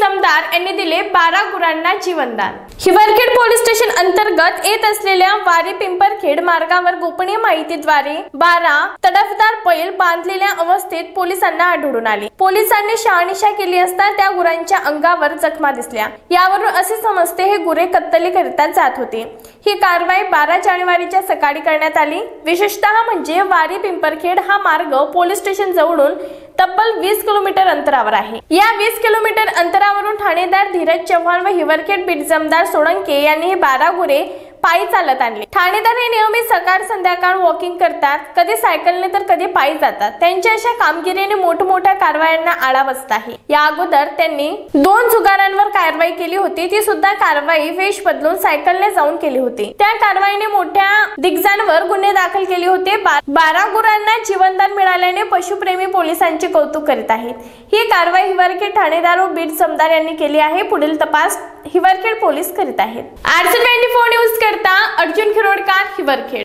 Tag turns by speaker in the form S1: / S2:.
S1: जमदार यांनी दिले बारा गुरांना जीवनदान. हिवरखेड पोलीस स्टेशन अंतर्गत येत असलेल्या वारी पिंपरखेड मार्गावर गोपनीय माहितीद्वारे बारा तडफदार बैल बांधलेल्या अवस्थेत पोलिसांना आढळून आले. पोलिसांनी शहानिशा केली असता त्या गुरांच्या अंगावर जखमा दिसल्या. यावरून असे समजते हे गुरे कत्तली करिता जात होते. ही कारवाई बारा जानेवारीच्या सकाळी करण्यात आली. विशेषतः म्हणजे वारी पिंपरखेड हा मार्ग पोलीस स्टेशन जवळून तब्बल वीस किलोमीटर अंतरावर आहे. या वीस किलोमीटर अंतरावर अंतरावरून ठाणेदार धीरज चव्हाण व हिवरखेड बीट जमदार सोळंके यांनी हे बारा गुरे पायी चालत आणले. ठाणेदार हे नेहमी सकाळ संध्याकाळ वॉकिंग करतात. कधी सायकलने तर कधी पायी जातात. त्यांच्या अशा कामगिरीने मोठमोठ्या कारवायांना आळा बसत आहे. या अगोदर त्यांनी दोन जुगारांना कारवाई केली होती ती सुद्धा कारवाई वेश बदलून सायकलने जाऊन केली होती. त्या कारवाईने मोठ्या दिग्जांवर गुन्हे दाखल केले होते. बारा गुरांना जीवनदान मिळाल्याने पशुप्रेमी पोलिसांचे कौतुक करीत आहेत. ही कारवाई हिवारखेड ठाणेदार व बीट समदार यांनी केली आहे. पुढील तपास हिवरखेड पोलीस करीत आहेत. आरसी ट्वेंटी फोर न्यूज करता अर्जुन खिरोडकार हिवरखेड.